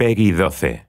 Peggy 12.